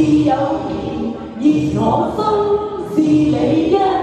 是有你热我心是你一